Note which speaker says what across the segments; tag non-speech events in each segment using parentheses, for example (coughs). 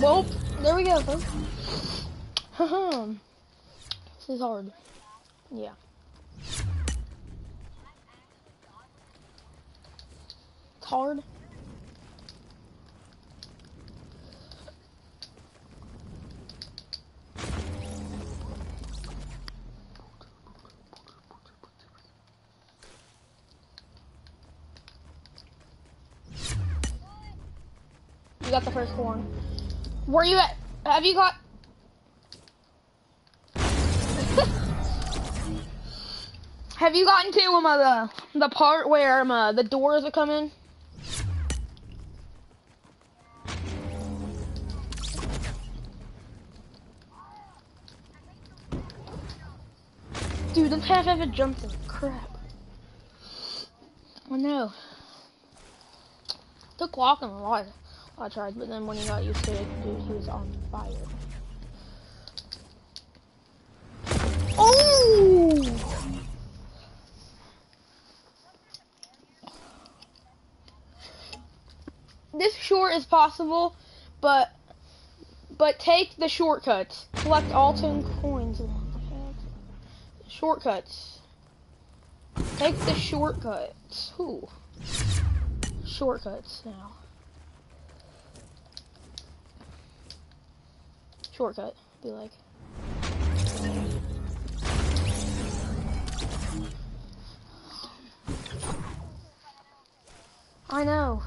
Speaker 1: Well, there we go, folks. this is hard. Yeah. It's hard. You got the first one. Where you at? Have you got? (laughs) Have you gotten to um, uh, the the part where um, uh, the doors are coming? Dude, the half ever jumped in. Crap. Oh no. Took walking a lot. I tried, but then when he got used to it, dude, he was on fire. Oh! This short is possible, but but take the shortcuts. Collect all ten coins along the path. Shortcuts. Take the shortcuts. Ooh. Shortcuts now. Shortcut. Be like. I know.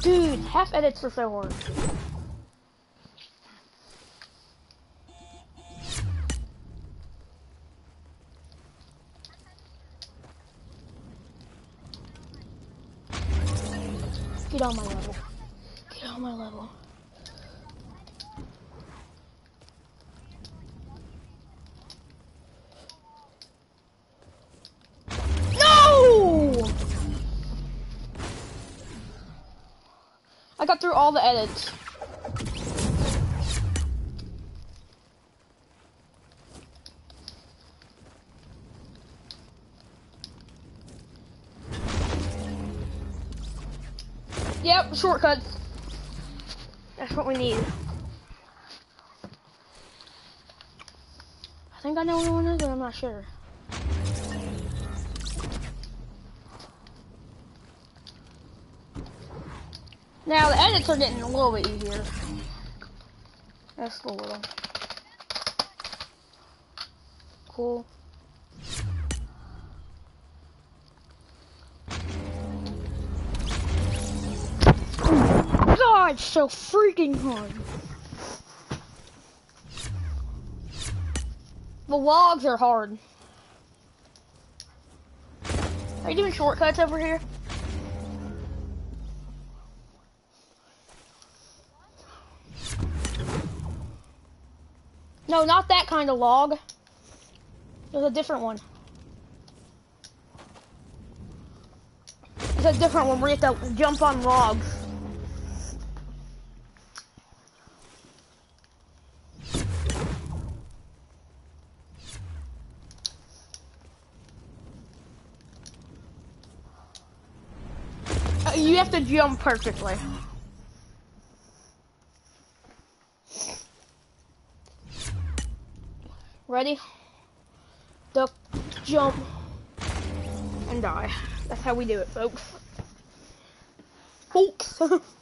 Speaker 1: Dude, half edits are so hard. On my level. Get on my level. No! I got through all the edits. Yep, shortcuts. That's what we need. I think I know what one is, but I'm not sure. Now the edits are getting a little bit easier. That's a little. Cool. So freaking hard. The logs are hard. Are you doing shortcuts over here? No, not that kind of log. There's a different one. There's a different one where you have to jump on logs. Uh, You have to jump perfectly. Ready? Duck, jump, and die. That's how we do it, folks. Folks. (laughs)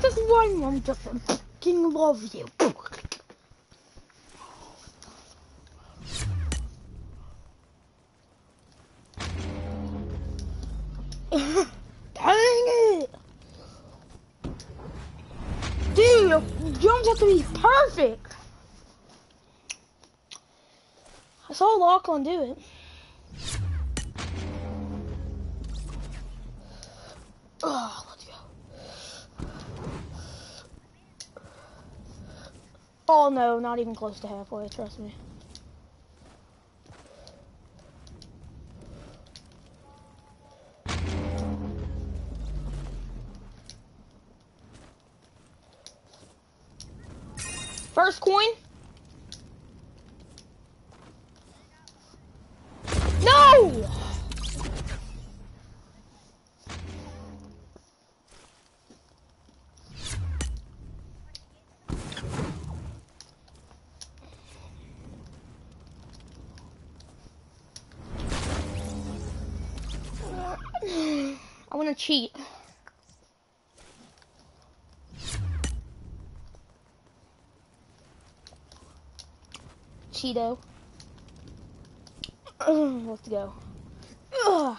Speaker 1: This is why mom doesn't fucking love you. Dang it! Dude, your jumps have to be perfect. I saw Lachlan do it. Oh no, not even close to halfway, trust me. First coin. Want to cheat. Cheeto. (clears throat) Let's go. Ugh.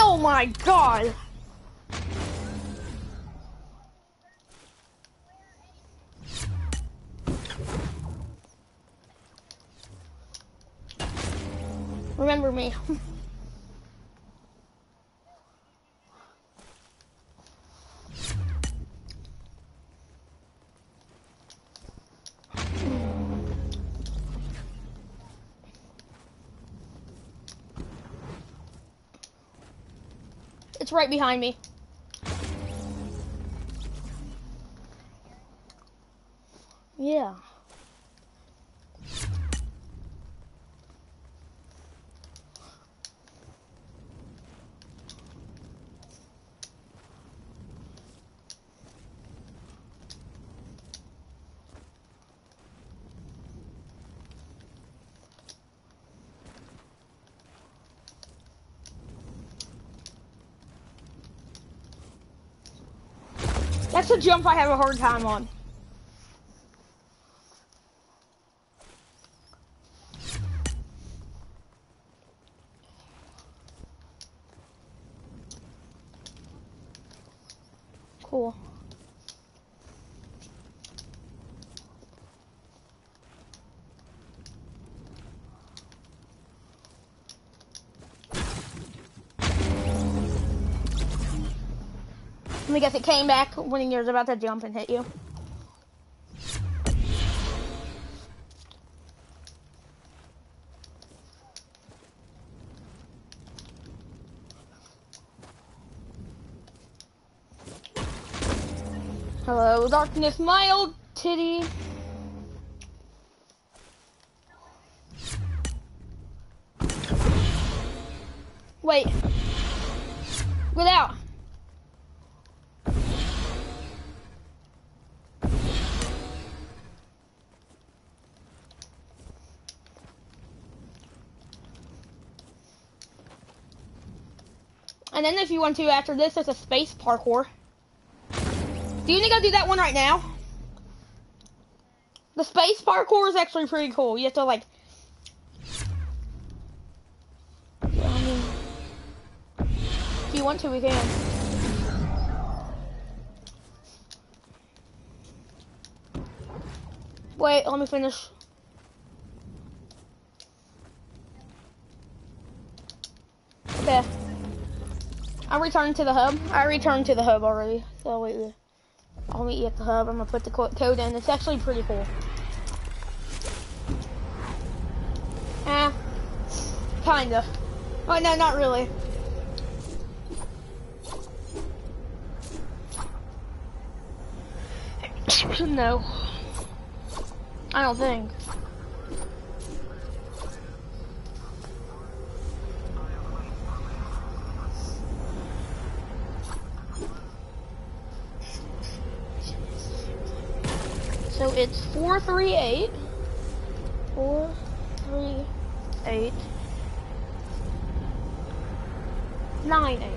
Speaker 1: Oh my god! It's right behind me. Yeah. That's a jump I have a hard time on. Cool. Guess it came back when you was about to jump and hit you. Hello, darkness, my old titty. Wait. Without. And then if you want to, after this, there's a space parkour. Do you think I'll do that one right now? The space parkour is actually pretty cool. You have to like... If you want to, we can. Wait, let me finish. Okay. I returned to the hub. I returned to the hub already. So wait, I'll meet you at the hub. I'm gonna put the code in. It's actually pretty cool. Eh, kinda. Oh no, not really. (coughs) no. I don't think. It's 438. 438. 98.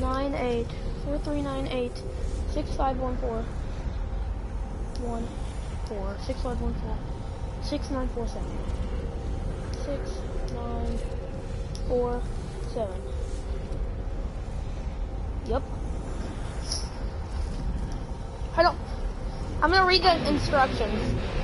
Speaker 1: 98. 4398. 6514. 1 4 6514. 6947. 6947. Yep. I don't. I'm gonna read the instructions.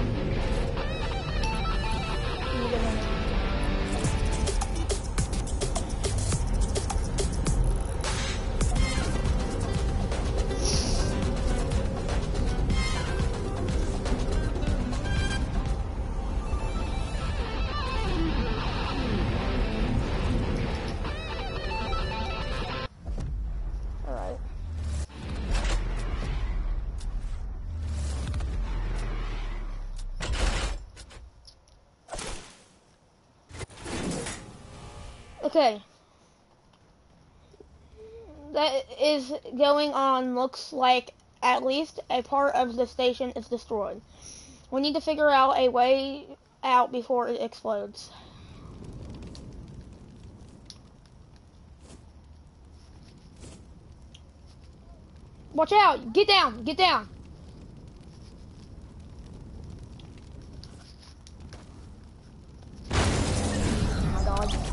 Speaker 1: Okay. That is going on looks like at least a part of the station is destroyed. We need to figure out a way out before it explodes. Watch out! Get down! Get down! Oh my god.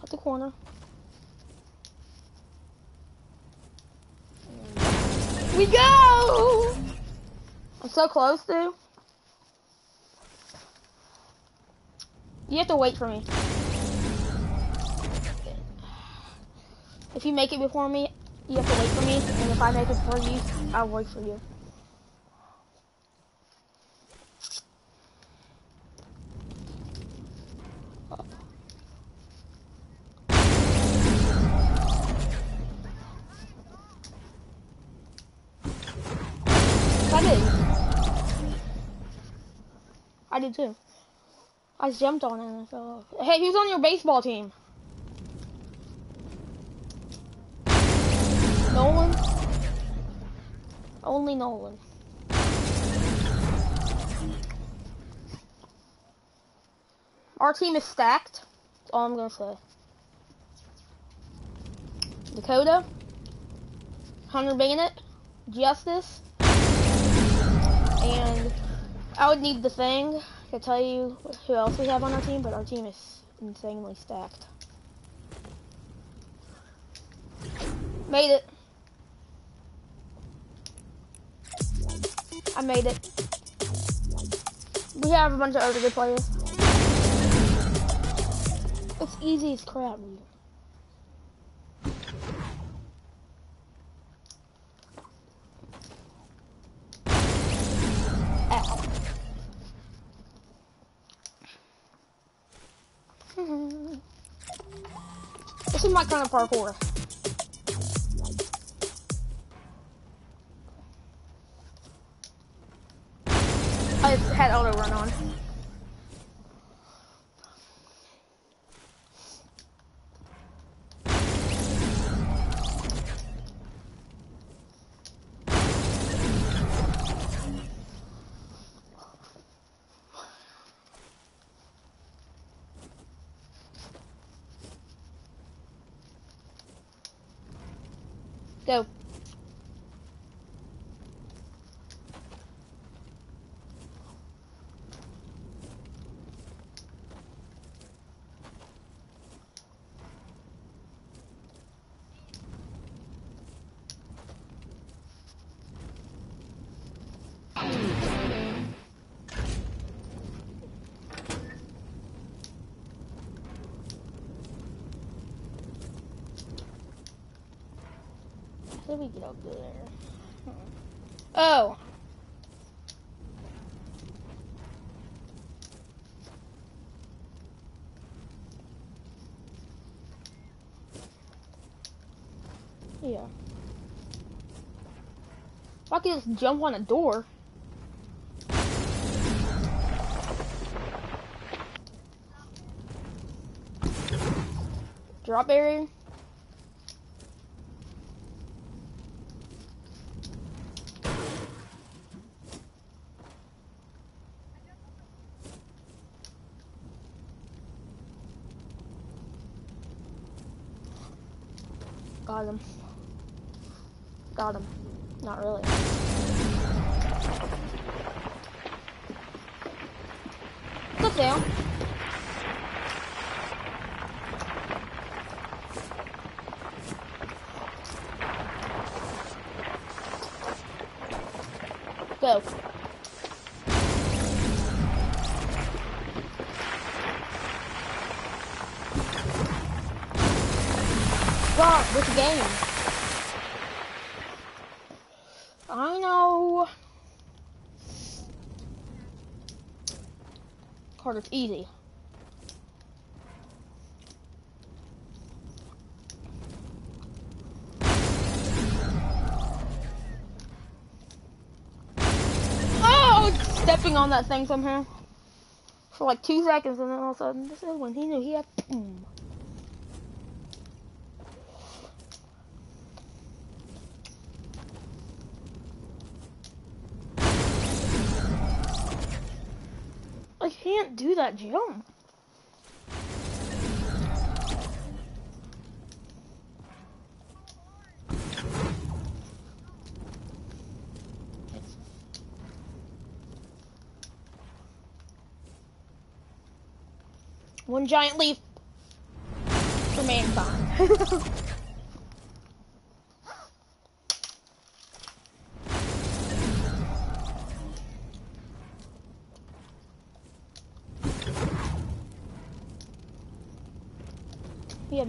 Speaker 1: Cut the corner. We go! I'm so close, dude. You have to wait for me. If you make it before me, you have to wait for me, and if I make it before you, I'll wait for you. I did. Too. I jumped on fell off. Hey, who's on your baseball team? Nolan? Only Nolan. Our team is stacked. That's all I'm gonna say. Dakota, Hunter Bennett, Justice, and I would need the thing to tell you who else we have on our team, but our team is insanely stacked. Made it. I made it. We have a bunch of other good players. It's easy as crap, my kind of parkour. I had auto run on. Go. We get up there? Oh. Yeah. I could just jump on a door. Drop area. Got him. Got him. Not really. Sit down. Game? I know. Carter's easy. Oh, stepping on that thing somehow. For like two seconds and then all of a sudden, this is when he knew he had can't do that jump. One giant leap remains (laughs) mankind.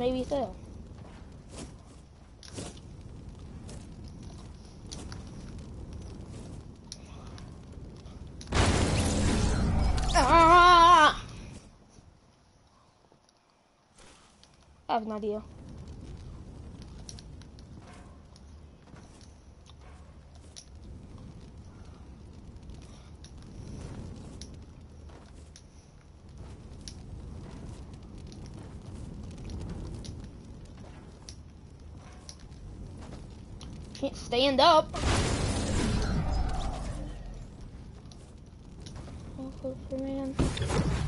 Speaker 1: Maybe so. Ah! I have an idea. Can't stand up.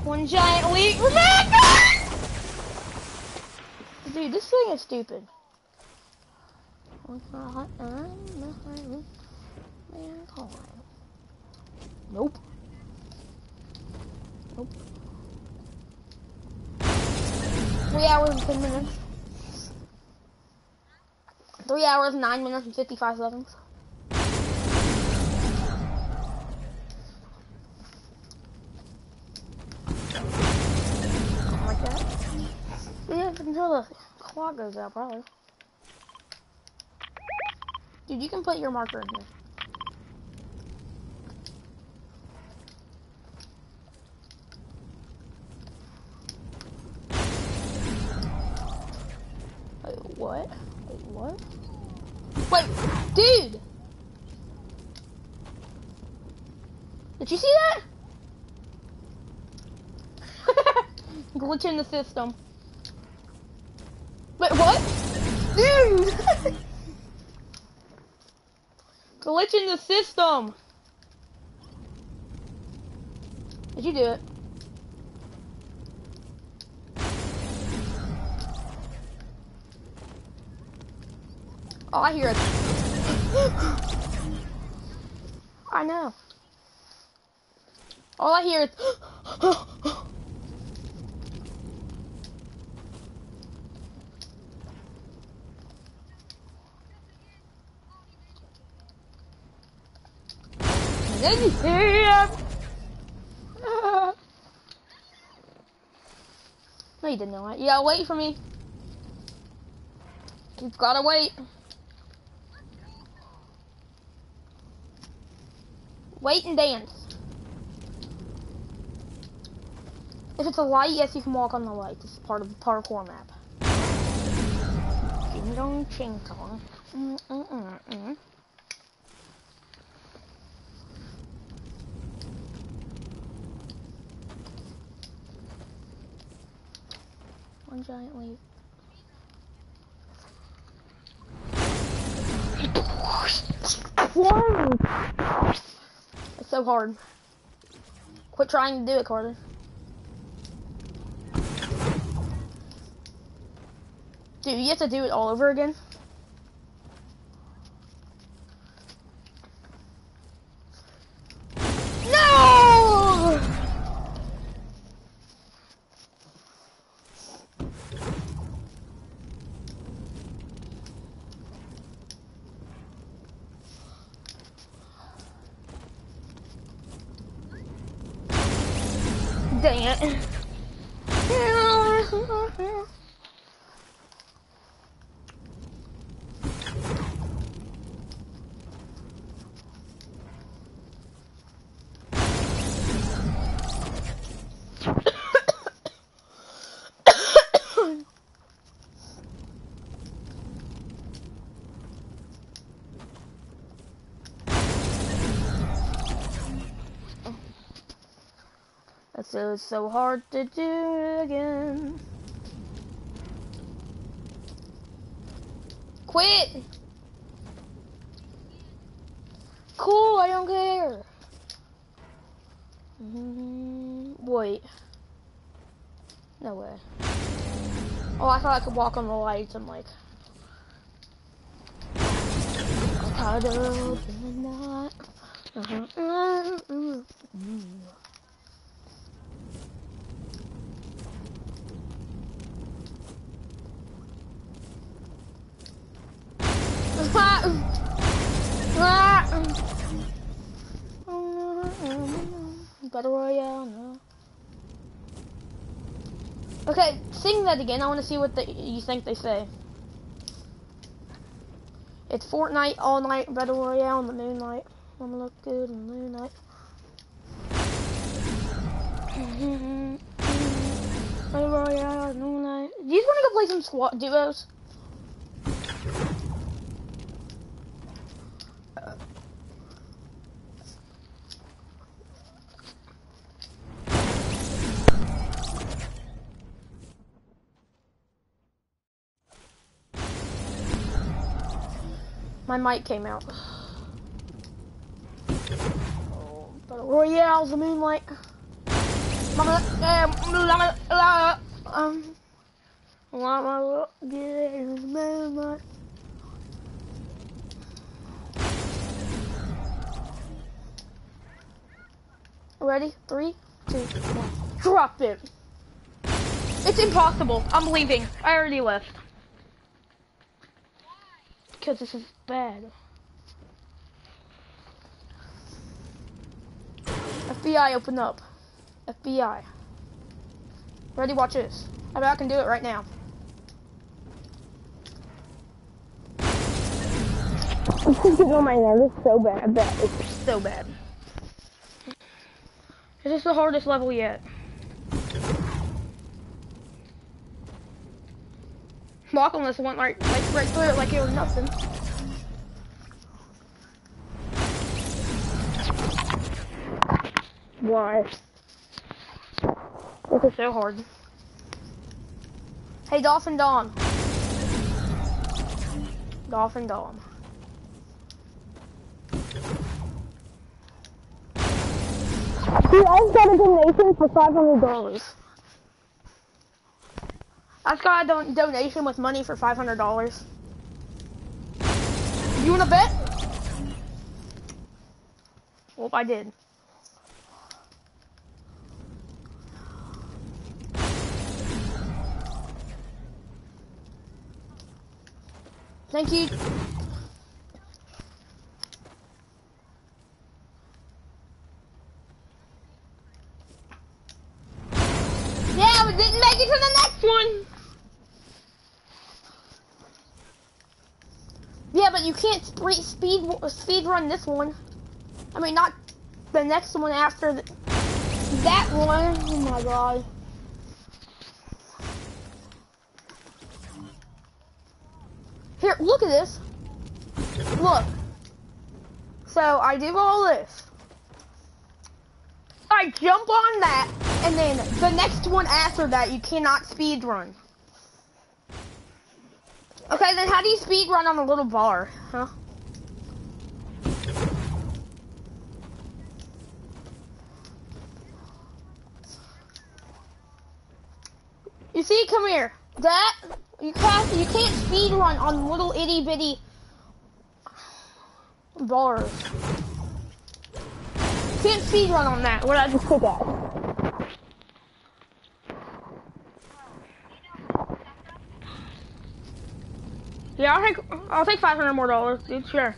Speaker 1: One giant leap. Remember! Dude, this thing is stupid. Nope. Nope. Three hours and ten minutes. Three hours, nine minutes, and 55 seconds. Like that. Yeah, until the clock goes out, probably. Dude, you can put your marker in here. Wait, what? Wait, what? Wait, dude! Did you see that? (laughs) Glitch in the system. Wait, what? Dude! (laughs) Glitch in the system! Did you do it? All I hear is. (gasps) I know. All I hear is. (gasps) Did you see him? No, you didn't know it. You wait for me. You've gotta wait. Wait and dance. If it's a light, yes, you can walk on the light. This is part of the parkour map. Ding dong, ching dong. Mm mm mm mm. One giant leap. Whoa! So hard. Quit trying to do it, Carter. Dude, you have to do it all over again. dang it. So so hard to do again. Quit! Cool, I don't care. Mm, wait. No way. Oh, I thought I could walk on the lights. I'm like... Uh -huh. uh -huh. Battle Royale, no. Okay, sing that again. I want to see what you think they say. It's Fortnite all night Battle Royale in the moonlight. I'm gonna look good in the moonlight. (laughs) Battle Royale, moonlight. Do you want to go play some squad duos? My mic came out. Oh, Battle Royale, the moonlight. Um, the moonlight. Ready? Three, two, one. Drop it. It's impossible. I'm leaving. I already left. Because this is bad. FBI, open up. FBI. Ready? Watch this. I bet I can do it right now. I'm getting on my nerves so bad. I bet it's so bad. This is the hardest level yet. Lachlan went right, like, right through it like it was nothing. Why? This is so hard. Hey, Dolphin Dom. Dolphin Dom. He also got a donation for $500. I've got a don donation with money for $500. You wanna bet? Well, I did. Thank you. Yeah, we didn't make it to the next one. You can't speed speed run this one. I mean, not the next one after that one. Oh my god. Here, look at this. Look. So I do all this. I jump on that, and then the next one after that, you cannot speed run. Okay, then how do you speed run on a little bar, huh? You see, come here. That you can't you can't speed run on little itty bitty bars. You can't speed run on that. What I just said that. Yeah, I'll take I'll take five hundred more dollars, dude. Sure.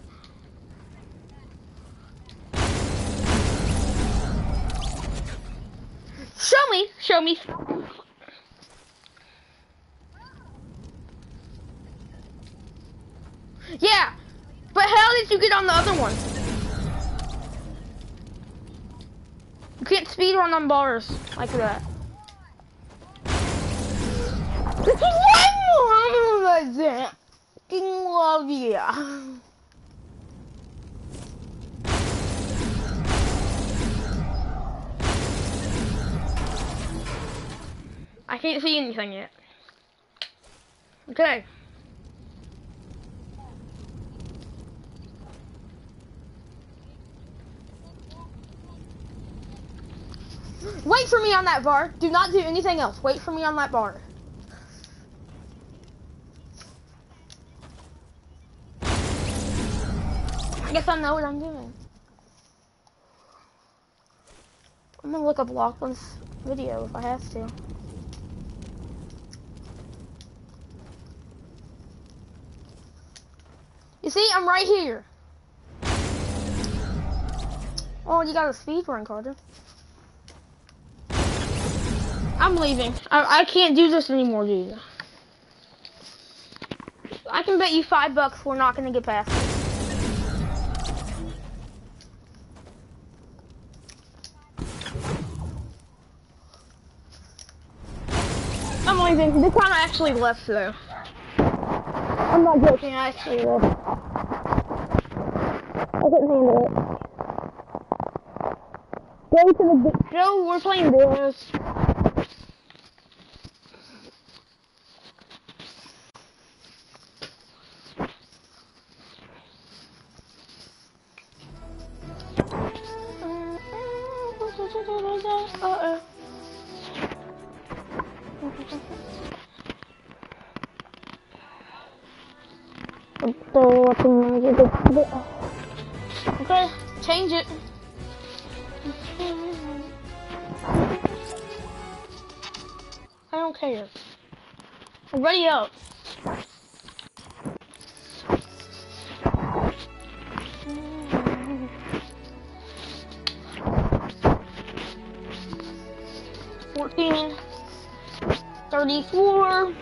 Speaker 1: Show me. Show me. Yeah, but how did you get on the other one? You can't speed run on bars like that. Is why I'm fucking love you. I can't see anything yet. Okay. Wait for me on that bar. Do not do anything else. Wait for me on that bar. Guess I know what I'm doing. I'm gonna look up Lachlan's video if I have to. You see, I'm right here. Oh, you got a speed run, Carter. I'm leaving. I, I can't do this anymore, dude. I can bet you five bucks we're not gonna get past time I actually left though. I'm not joking, I actually left. I couldn't handle it. Go to the Joe, we're playing this. Okay, change it. I don't care. Ready up. Fourteen. Thirty-four.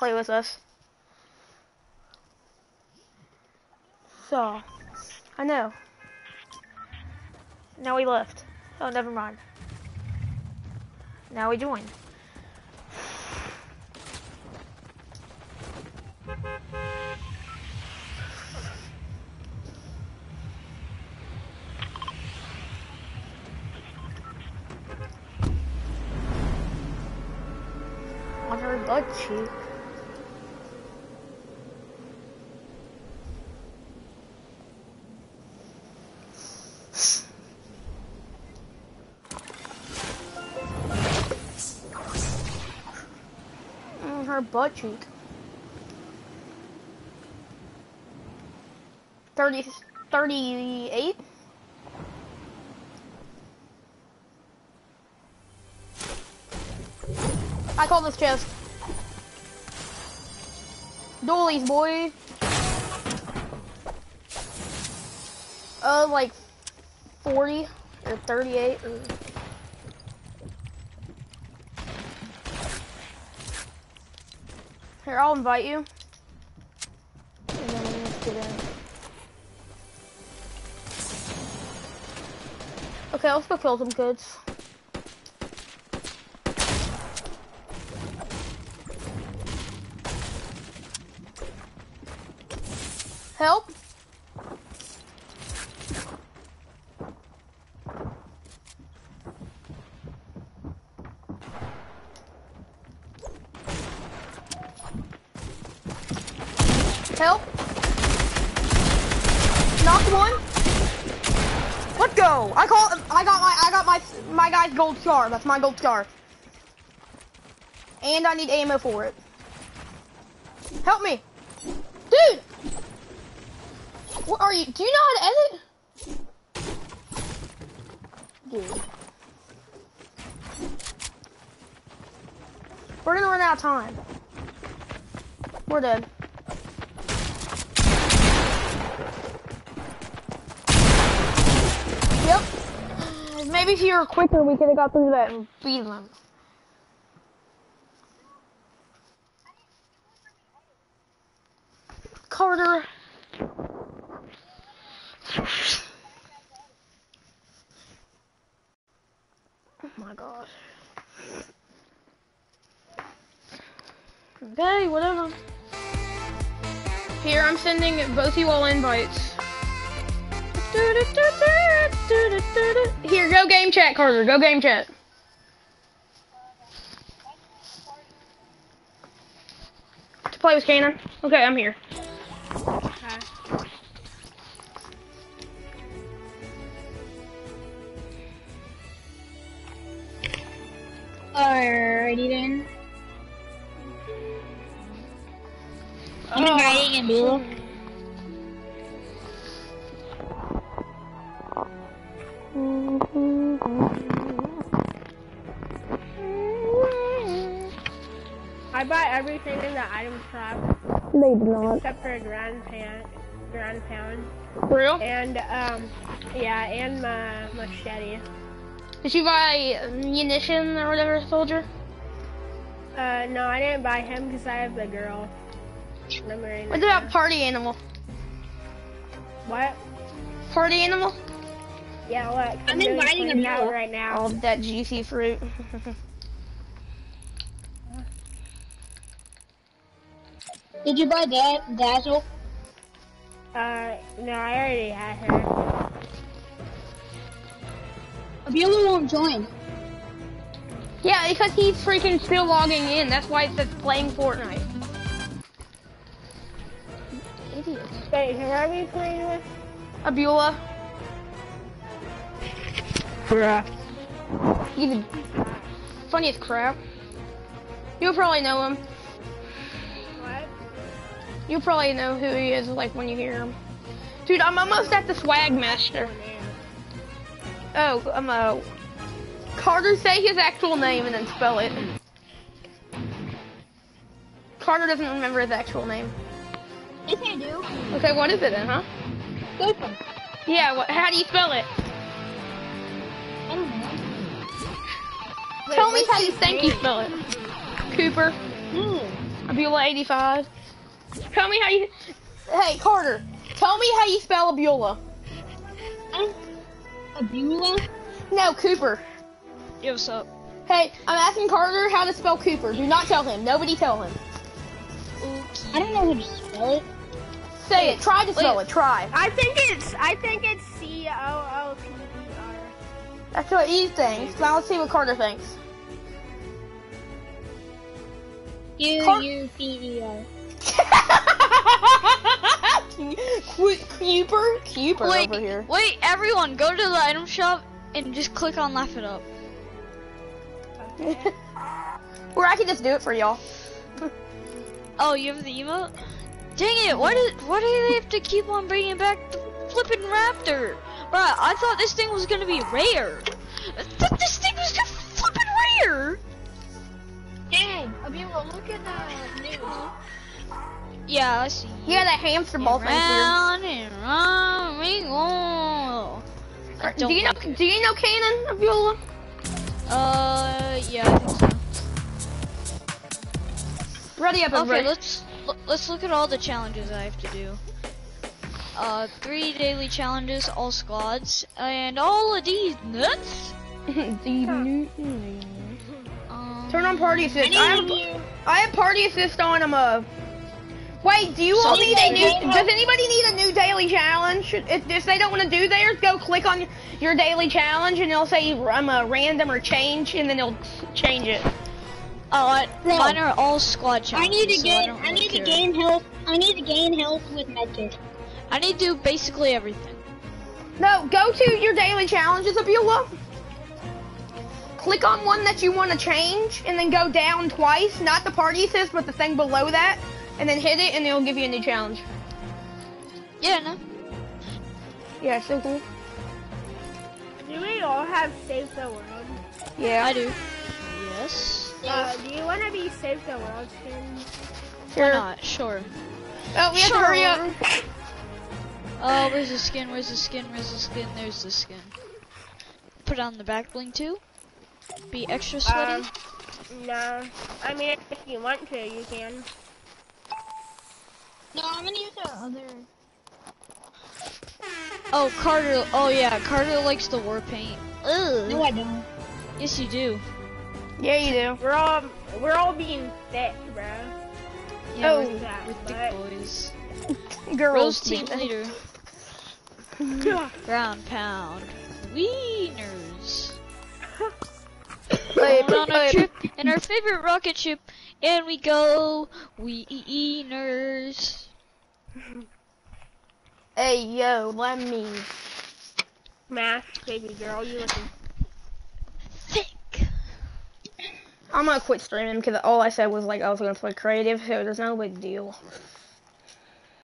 Speaker 1: Play with us. So, I know. Now we left. Oh, never mind. Now we join. Butt cheek. Cheek. 30, 38? I call this chest. Dollies, boy. Uh, like 40 or 38 or... Here, I'll invite you. And then we get in. Okay, let's go kill some kids. Help? Help? Knock go. I call. I got my. I got my. My guy's gold scar. That's my gold scar. And I need ammo for it. Help me, dude. What are you? Do you know how to edit? Dude. We're gonna run out of time. We're dead. Yep. Maybe if you were quicker, we could have got through that and beat them. Carter. Oh my god. Okay, whatever. Here, I'm sending both you all invites. Here, go game chat, Carter. Go game chat. To play with Cannon. Okay, I'm here.
Speaker 2: And um, yeah, and my machete.
Speaker 1: Did you buy munition or whatever, soldier?
Speaker 2: Uh, no, I didn't buy him because I have the girl. I'm
Speaker 1: What
Speaker 2: the-
Speaker 1: about party animal?
Speaker 2: what?
Speaker 1: Party animal?
Speaker 2: Yeah, look.
Speaker 3: I'm
Speaker 2: doing
Speaker 3: inviting
Speaker 2: clean
Speaker 3: a
Speaker 2: out right now.
Speaker 1: All that juicy fruit. (laughs)
Speaker 3: Did you buy that Dazzle?
Speaker 2: Uh, no, I already had her.
Speaker 3: Abula won't join.
Speaker 1: yeah, because he's freaking still logging in. That's why it says playing Fortnite. Idiot.
Speaker 2: Wait, who are we playing with?
Speaker 1: Abula.
Speaker 2: Bruh.
Speaker 1: He's the funniest crap. You'll probably know him. You'll probably know who he is, like, when you hear him. Dude, I'm almost at the Swag Master. Oh, I'm a... Carter, say his actual name and then spell it. Carter doesn't remember his actual name.
Speaker 3: Yes, I do.
Speaker 1: Okay, what is it then, huh?
Speaker 3: It.
Speaker 1: Yeah, what, how do you spell it?
Speaker 3: I don't know.
Speaker 1: Tell me how you think you spell it. Cooper,
Speaker 3: Ooh.
Speaker 1: Abula 85. Tell me how you... Hey, Carter, tell me how you spell Abula.
Speaker 3: I'm Abula?
Speaker 1: No, Cooper.
Speaker 4: Yo, what's up?
Speaker 1: Hey, I'm asking Carter how to spell Cooper. Do not tell him. Nobody tell him.
Speaker 3: I don't know how to spell it.
Speaker 1: Say it. Try to spell
Speaker 4: wait.
Speaker 1: it. Try.
Speaker 2: I think it's I think it's C O O P E R.
Speaker 1: That's what he thinks. Now let's see what Carter thinks.
Speaker 3: U
Speaker 1: Car-
Speaker 3: U P E R.
Speaker 1: Cooper? Cooper
Speaker 4: Wait,
Speaker 1: over here.
Speaker 4: wait, everyone, go to the item shop and just click on Laugh It Up. (laughs)
Speaker 1: or I can just do it for y'all.
Speaker 4: Oh, you have the emote? Dang it, why did why do they have to keep on bringing back the flippin' raptor? Bruh, I thought this thing was gonna be rare. I thought this thing was gonna flippin' rare.
Speaker 3: Dang, Abula, look at the news.
Speaker 4: Yeah, I see.
Speaker 1: Yeah, that hamster ball thing's weird.
Speaker 4: Round and round we go.
Speaker 1: Do you know?
Speaker 4: like it.
Speaker 1: Do you know Cannon Abula?
Speaker 4: Uh, yeah, I think so.
Speaker 1: Ready up,
Speaker 4: Okay,
Speaker 1: everybody.
Speaker 4: let's let's look at all the challenges I have to do. Uh, three daily challenges, all squads, and all of these nuts. (laughs)
Speaker 1: The-
Speaker 4: Um,
Speaker 1: Turn on party assist. I
Speaker 3: Any
Speaker 1: have,
Speaker 3: you,
Speaker 1: I have party assist on. I'm a. Wait, do you all need a new? Does anybody need a new daily challenge? If, if they don't want to do theirs, go click on your daily challenge, and it'll say I'm a random or change, and then it'll change it.
Speaker 4: Oh, I,
Speaker 3: Bro.
Speaker 4: mine are all squad challenges.
Speaker 3: I need to
Speaker 4: so
Speaker 3: gain.
Speaker 4: don't
Speaker 3: I, need to gain health. I need to gain health with medkit.
Speaker 4: I need to do basically everything.
Speaker 1: No, go to your daily challenges, Abula. Click on one that you want to change, and then go down twice. Not the party assist, but the thing below that, and then hit it, and it'll give you a new challenge.
Speaker 4: Yeah, no.
Speaker 1: Yeah, so cool.
Speaker 2: Do we all have Save the World?
Speaker 1: Yeah,
Speaker 4: I do. Yes.
Speaker 2: Uh, do you want to be Save the World skins?
Speaker 4: Why
Speaker 1: Sure.
Speaker 4: not? Sure.
Speaker 1: Oh, we have to hurry up.
Speaker 4: Oh, where's the skin? Where's the skin? Where's the skin? There's the skin. Put on the back bling too. Be extra sweaty.
Speaker 2: Um, no. I mean, if you want to, you can.
Speaker 3: No, I'm gonna use the other.
Speaker 4: oh, Carter. Oh yeah, Carter likes the war paint. Ugh.
Speaker 3: No, I don't.
Speaker 4: Yes, you do.
Speaker 1: Yeah, you do.
Speaker 2: We're all we're all being thick, bro.
Speaker 4: Yeah,
Speaker 1: Oh.
Speaker 4: we're,
Speaker 2: Yeah,
Speaker 4: we're thick
Speaker 2: but-
Speaker 4: boys. (laughs)
Speaker 1: Girls.
Speaker 4: Rose team leader. Ground (laughs) pound. Wieners.
Speaker 1: Wait,
Speaker 4: Going on a trip in our favorite rocket ship, and we go wieners.
Speaker 1: Hey, yo, let me.
Speaker 2: Math, baby girl, you looking
Speaker 4: Thick.
Speaker 1: I'm gonna quit streaming because all I said was like I was gonna play creative, so there's no big deal.